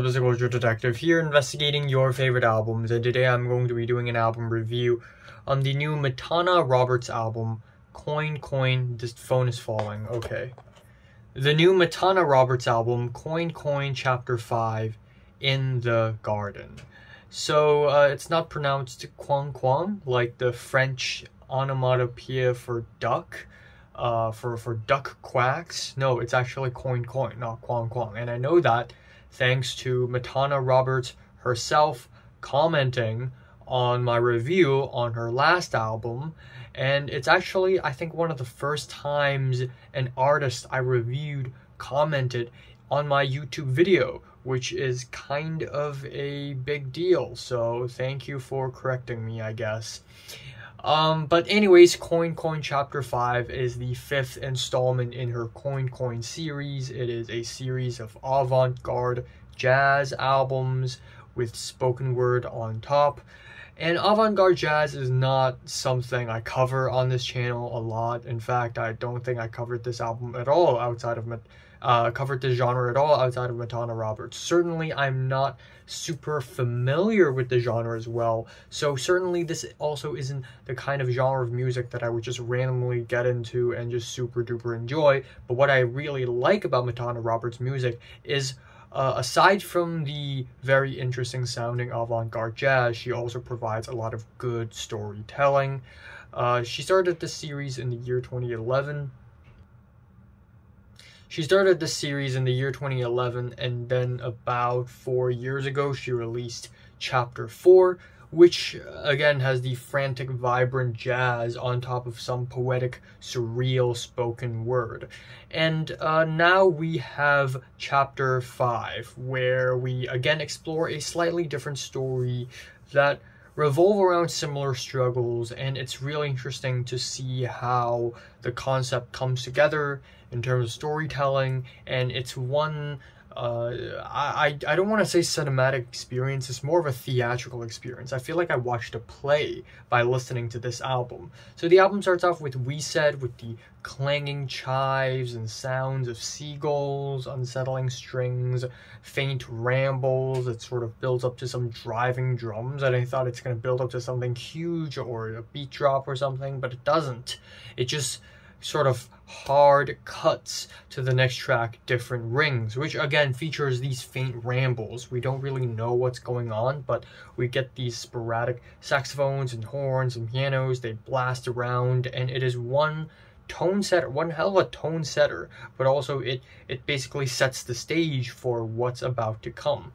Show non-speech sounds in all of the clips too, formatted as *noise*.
This is Culture Detective here investigating your favorite albums and today I'm going to be doing an album review on the new Matana Roberts album, Coin Coin, this phone is falling, okay. The new Matana Roberts album, Coin Coin Chapter 5, In the Garden. So uh, it's not pronounced Quang Quang like the French onomatopoeia for duck, uh, for, for duck quacks. No, it's actually Coin Coin, not Quang Quang. And I know that thanks to Matana Roberts herself commenting on my review on her last album. And it's actually, I think, one of the first times an artist I reviewed commented on my YouTube video, which is kind of a big deal. So thank you for correcting me, I guess. Um, but anyways, Coin Coin Chapter 5 is the fifth installment in her Coin Coin series. It is a series of avant-garde jazz albums with spoken word on top. And avant-garde jazz is not something I cover on this channel a lot. In fact, I don't think I covered this album at all outside of uh, covered this genre at all outside of Matana Roberts. Certainly, I'm not super familiar with the genre as well, so certainly this also isn't the kind of genre of music that I would just randomly get into and just super duper enjoy. But what I really like about Matana Roberts' music is uh, aside from the very interesting sounding avant-garde jazz, she also provides a lot of good storytelling. Uh, she started this series in the year 2011. She started this series in the year 2011 and then about four years ago she released chapter 4 which again has the frantic, vibrant jazz on top of some poetic, surreal spoken word. And uh, now we have chapter 5, where we again explore a slightly different story that revolve around similar struggles and it's really interesting to see how the concept comes together in terms of storytelling and it's one uh, I, I don't want to say cinematic experience, it's more of a theatrical experience. I feel like I watched a play by listening to this album. So the album starts off with We Said, with the clanging chives and sounds of seagulls, unsettling strings, faint rambles. It sort of builds up to some driving drums, and I thought it's going to build up to something huge or a beat drop or something, but it doesn't. It just sort of hard cuts to the next track, Different Rings, which again features these faint rambles. We don't really know what's going on, but we get these sporadic saxophones and horns and pianos. They blast around, and it is one tone setter, one hell of a tone setter, but also it, it basically sets the stage for what's about to come,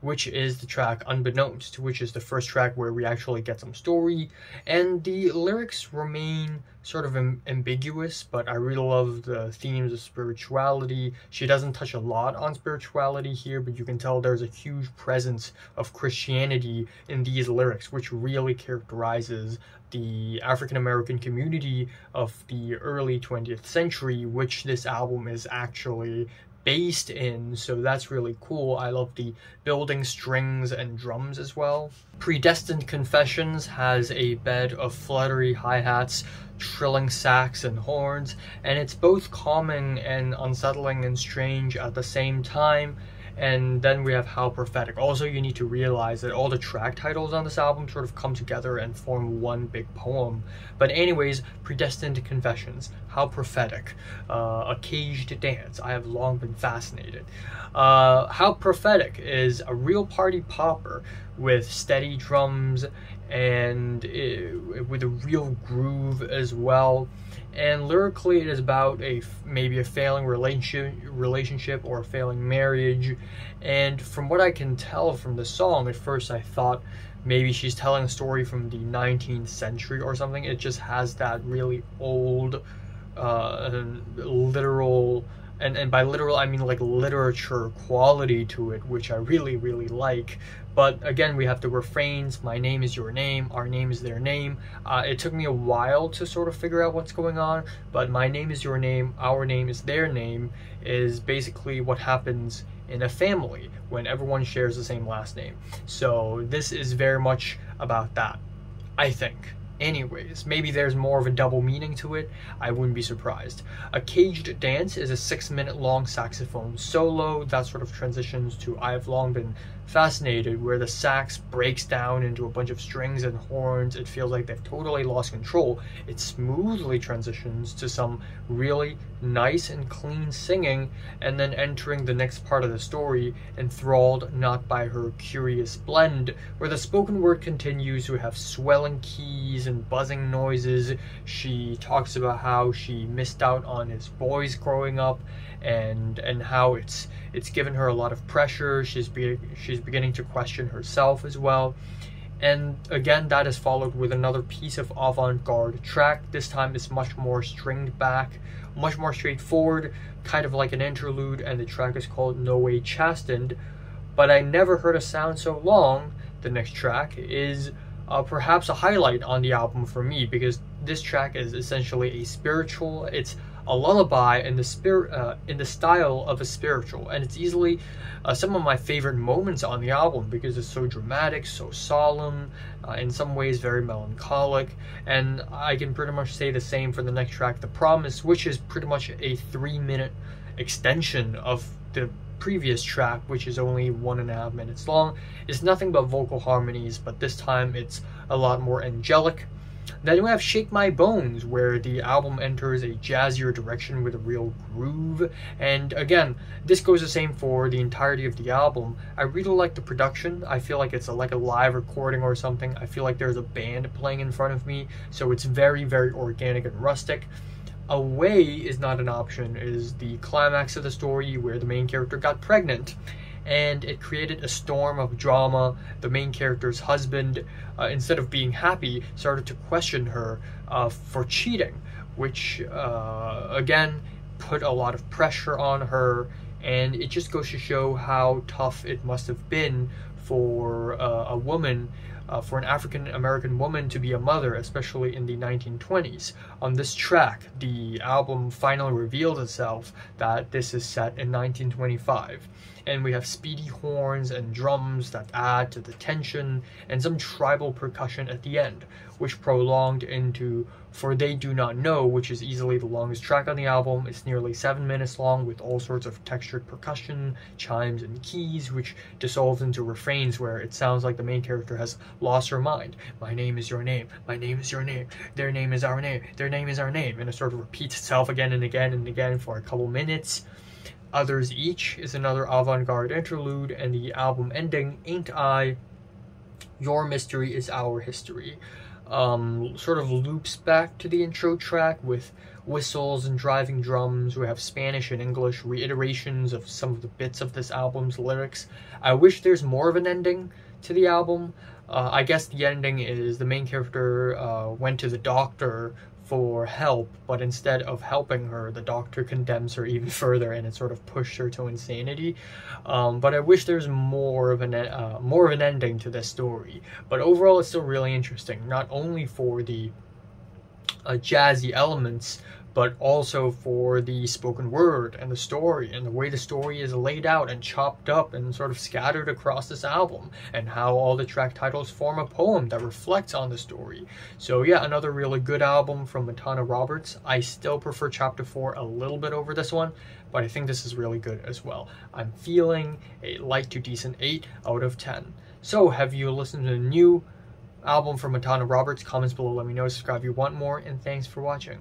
which is the track Unbeknownst, which is the first track where we actually get some story, and the lyrics remain sort of ambiguous, but I really love the themes of spirituality. She doesn't touch a lot on spirituality here, but you can tell there's a huge presence of Christianity in these lyrics, which really characterizes the African American community of the early 20th century, which this album is actually based in, so that's really cool. I love the building strings and drums as well. Predestined Confessions has a bed of fluttery hi-hats, trilling sax and horns, and it's both calming and unsettling and strange at the same time and then we have How Prophetic. Also, you need to realize that all the track titles on this album sort of come together and form one big poem. But anyways, Predestined Confessions, How Prophetic, uh, A Caged Dance, I have long been fascinated. Uh, How Prophetic is a real party popper with steady drums and it, with a real groove as well. And lyrically it is about a maybe a failing relationship relationship or a failing marriage. And from what i can tell from the song at first i thought maybe she's telling a story from the 19th century or something. It just has that really old uh, literal and, and by literal I mean like literature quality to it, which I really, really like. But again, we have the refrains, my name is your name, our name is their name. Uh, it took me a while to sort of figure out what's going on, but my name is your name, our name is their name is basically what happens in a family when everyone shares the same last name. So this is very much about that, I think. Anyways. Maybe there's more of a double meaning to it. I wouldn't be surprised. A Caged Dance is a six minute long saxophone solo that sort of transitions to I've Long Been Fascinated, where the sax breaks down into a bunch of strings and horns. It feels like they've totally lost control. It smoothly transitions to some really nice and clean singing, and then entering the next part of the story, enthralled not by her curious blend, where the spoken word continues to have swelling keys and buzzing noises. She talks about how she missed out on his boys growing up, and and how it's it's given her a lot of pressure. She's be, she's beginning to question herself as well. And again, that is followed with another piece of avant-garde track. This time it's much more stringed back, much more straightforward, kind of like an interlude, and the track is called No Way Chastened. But I never heard a sound so long. The next track is uh, perhaps a highlight on the album for me because this track is essentially a spiritual. It's a lullaby in the spirit uh, in the style of a spiritual, and it's easily uh, some of my favorite moments on the album because it's so dramatic, so solemn, uh, in some ways very melancholic, and I can pretty much say the same for the next track, "The Promise," which is pretty much a three-minute extension of the previous track, which is only one and a half minutes long, is nothing but vocal harmonies, but this time it's a lot more angelic then we have Shake My Bones, where the album enters a jazzier direction with a real groove. And again, this goes the same for the entirety of the album. I really like the production. I feel like it's a, like a live recording or something. I feel like there's a band playing in front of me, so it's very, very organic and rustic. Away is not an option, it is the climax of the story where the main character got pregnant and it created a storm of drama. The main character's husband, uh, instead of being happy, started to question her uh, for cheating, which uh, again put a lot of pressure on her. And it just goes to show how tough it must have been for uh, a woman uh, for an African American woman to be a mother, especially in the 1920s. On this track, the album finally reveals itself that this is set in 1925. And we have speedy horns and drums that add to the tension, and some tribal percussion at the end, which prolonged into For They Do Not Know, which is easily the longest track on the album. It's nearly seven minutes long with all sorts of textured percussion, chimes, and keys, which dissolves into refrains where it sounds like the main character has lost her mind. My name is your name. My name is your name. Their name is our name. Their name is our name. And it sort of repeats itself again and again and again for a couple minutes. Others Each is another avant-garde interlude, and the album ending, Ain't I, Your Mystery is Our History um, sort of loops back to the intro track with whistles and driving drums. We have Spanish and English reiterations of some of the bits of this album's lyrics. I wish there's more of an ending to the album. Uh, I guess the ending is the main character uh, went to the doctor for help, but instead of helping her, the doctor condemns her even *laughs* further, and it sort of pushed her to insanity. Um, but I wish there's more of an uh, more of an ending to this story. But overall, it's still really interesting, not only for the uh, jazzy elements, but also for the spoken word and the story and the way the story is laid out and chopped up and sort of scattered across this album and how all the track titles form a poem that reflects on the story. So yeah, another really good album from Matana Roberts. I still prefer chapter 4 a little bit over this one, but I think this is really good as well. I'm feeling a light to decent 8 out of 10. So have you listened to the new album from Matana Roberts? Comments below, let me know, subscribe if you want more, and thanks for watching.